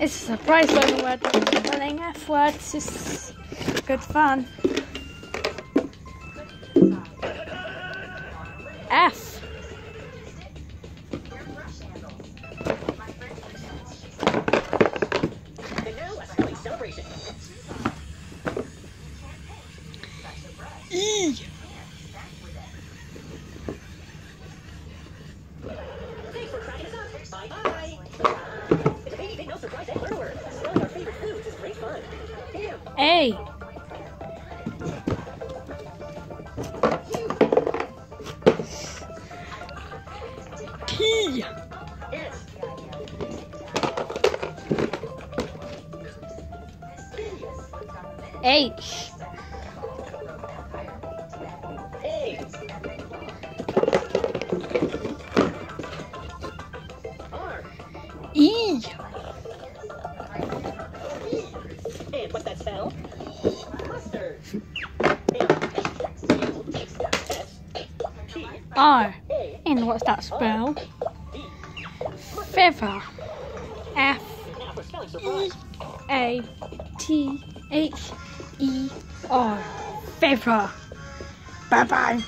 It's a surprise word. Learning F words is good fun. F. E. Bye bye. T. Yes. H. E. Spell? And what's that spell? Feather. F. A. T. H. E. R. Feather. Bye bye.